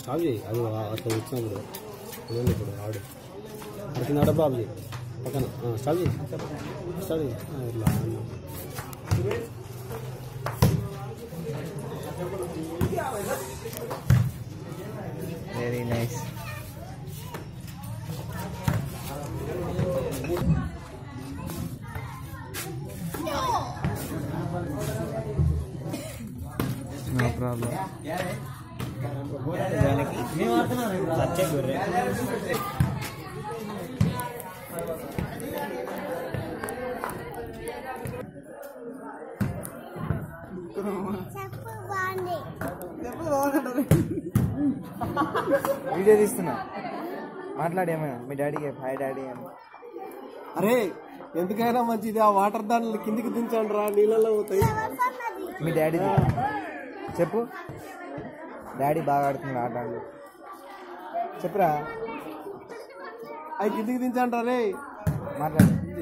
స్టాప్ చేయి అది అట్లా వచ్చినప్పుడు ఇప్పుడు ఆడు sinar apa aja? Pakai ah, sali, sali, Very nice. No problem. Yeah, yeah. Yeah, yeah. Yeah, yeah. Yeah, yeah. Video తీస్తున్నా మాట్లాడేమైనా మీ డాడీకి హాయ్ డాడీ అని అరే ఎందుకైనా మంచిది ఆ వాటర్ దాని కిందికి దించండి రా నీళ్ళలో పోతాయి మీ డాడీ చెప్పు డాడీ బాగా ఆడుతున్నాడు ఆటలు చెప్పురా అవి కిందికి దించండి రే మాట్లాడు